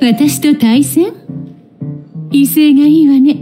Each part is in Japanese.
私と対戦？威勢がいいわね。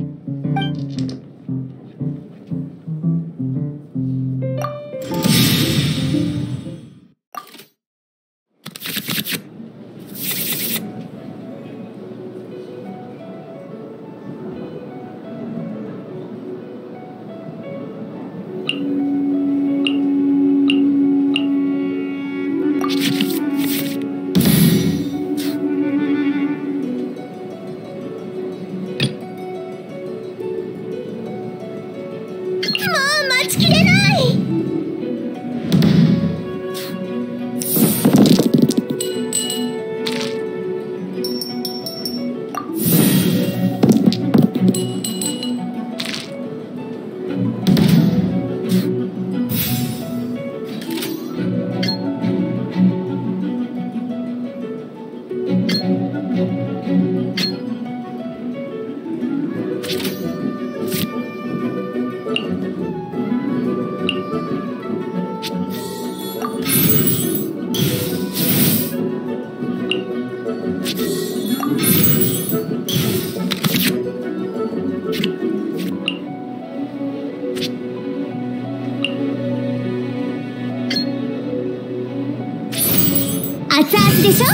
熱々でしょ？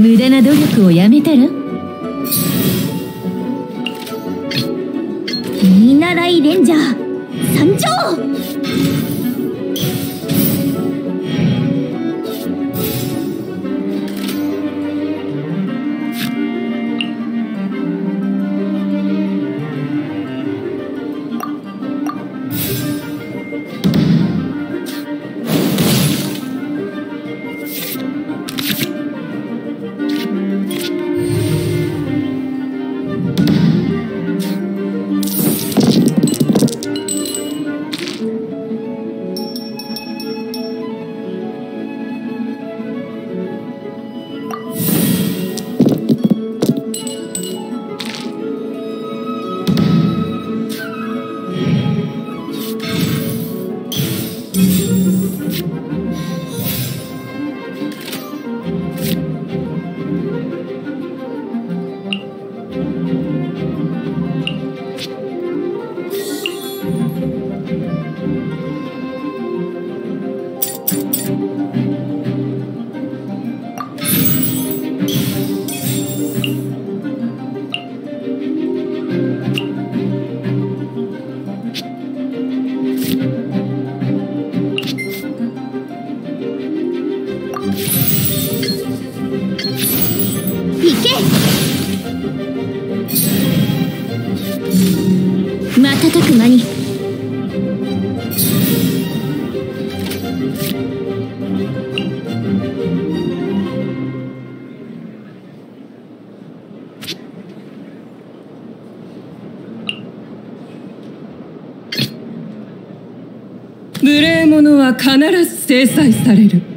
無駄な努力をやめたら？見習いレンジャー参上！必ず制裁される。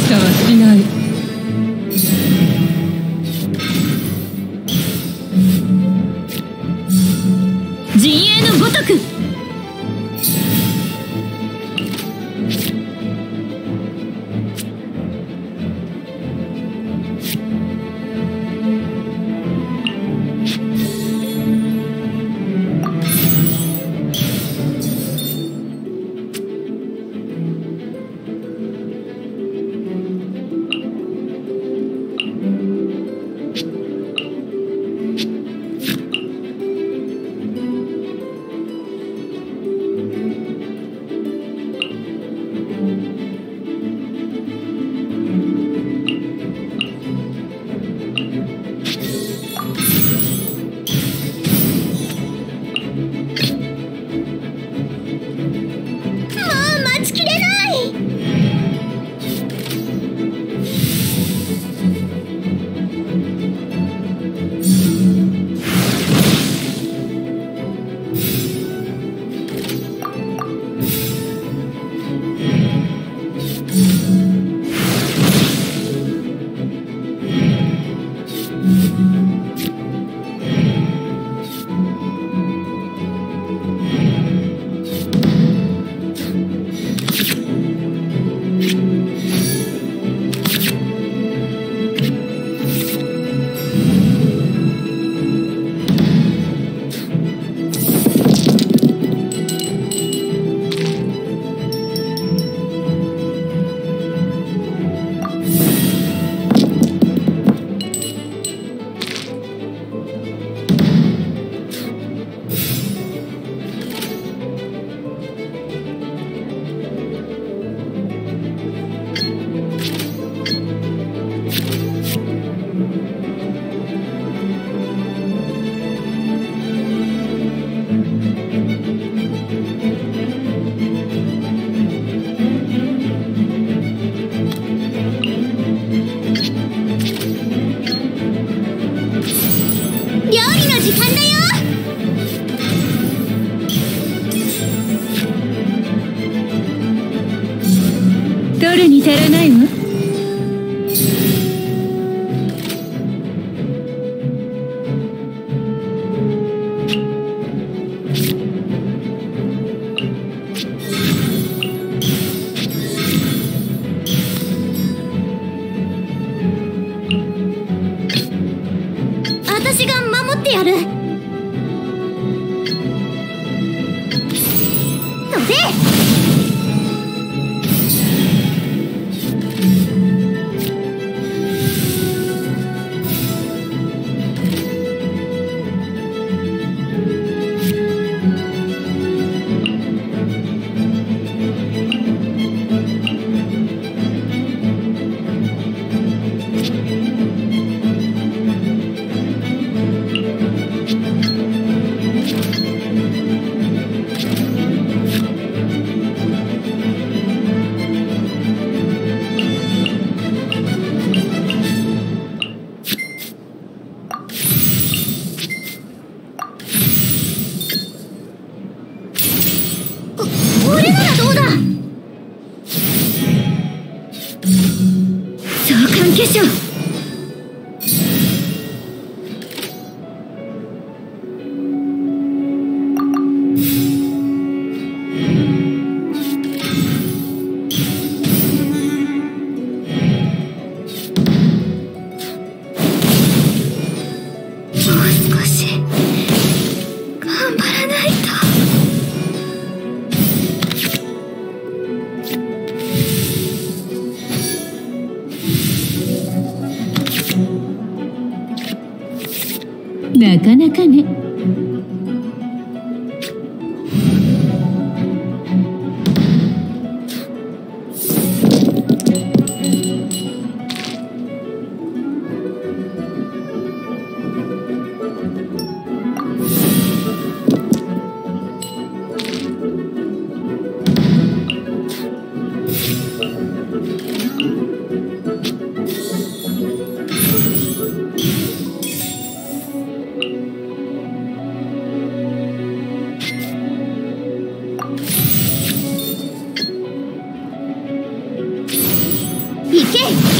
discovered. 取るに足らないわ私が守ってやる。の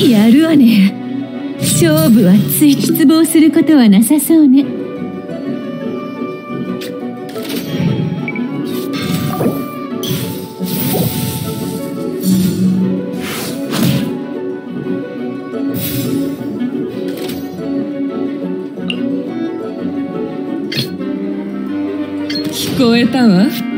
やるわね。勝負はつい失望することはなさそうね。聞こえたわ。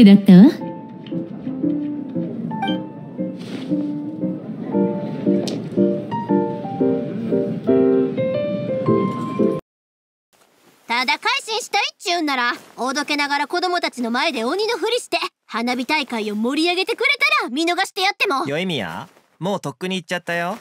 事な一手だったわただ改心したいっちゅうんならおどけながら子供たちの前で鬼のふりして花火大会を盛り上げてくれたら見逃してやっても。よいみや。もうとっくに行っちゃったよ